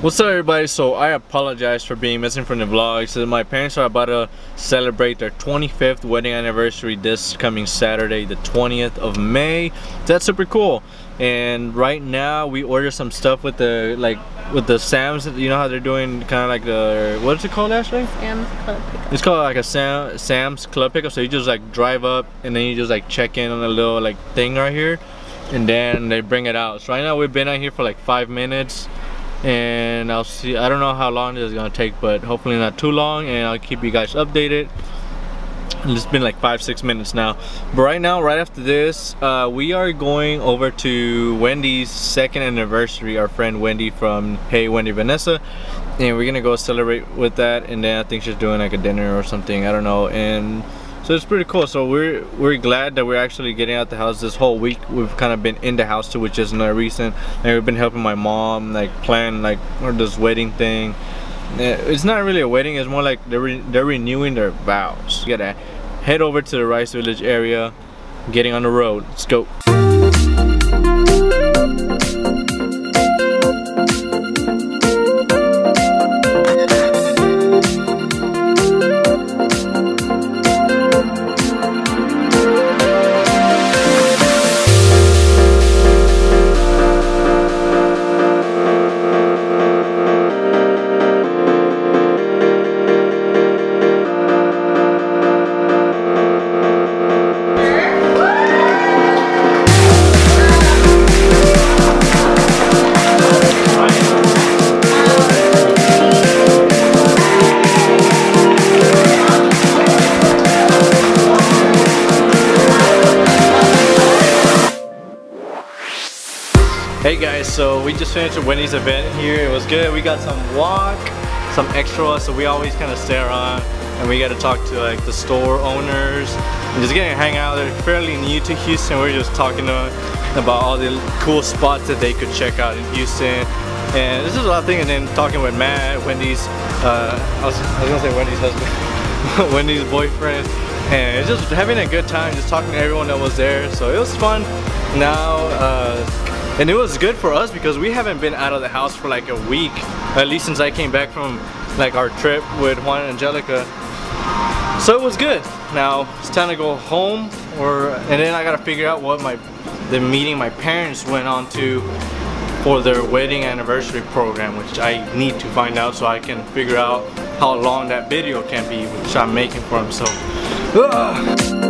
What's up everybody? So I apologize for being missing from the vlog. So my parents are about to celebrate their 25th wedding anniversary this coming Saturday, the 20th of May. That's super cool. And right now we ordered some stuff with the like with the Sam's. You know how they're doing kind of like the what is it called, Ashley? Sam's Club pickup. It's called like a Sam, Sam's Club pickup. So you just like drive up and then you just like check in on a little like thing right here, and then they bring it out. So right now we've been out here for like five minutes and I'll see I don't know how long this is gonna take but hopefully not too long and I'll keep you guys updated. It's been like five six minutes now. But right now right after this uh, we are going over to Wendy's second anniversary our friend Wendy from Hey Wendy Vanessa. And we're gonna go celebrate with that and then I think she's doing like a dinner or something I don't know. And so it's pretty cool. So we're we're glad that we're actually getting out the house this whole week. We've kind of been in the house too which is not recent. And we've been helping my mom like plan like or this wedding thing. Eh, it's not really a wedding it's more like they're, re they're renewing their vows. Gotta head over to the rice village area getting on the road. Let's go Hey guys, so we just finished a Wendy's event here. It was good. We got some walk, some extra, so we always kind of stay around and we got to talk to like the store owners and just getting to hang out. They're fairly new to Houston. We're just talking to about all the cool spots that they could check out in Houston. And this is a lot of things. And then talking with Matt, Wendy's, uh, I, was, I was gonna say Wendy's husband, Wendy's boyfriend. And just having a good time, just talking to everyone that was there. So it was fun. Now, uh, and it was good for us because we haven't been out of the house for like a week at least since I came back from like our trip with Juan and Angelica so it was good now it's time to go home or and then I gotta figure out what my the meeting my parents went on to for their wedding anniversary program which I need to find out so I can figure out how long that video can be which I'm making for them so Ugh.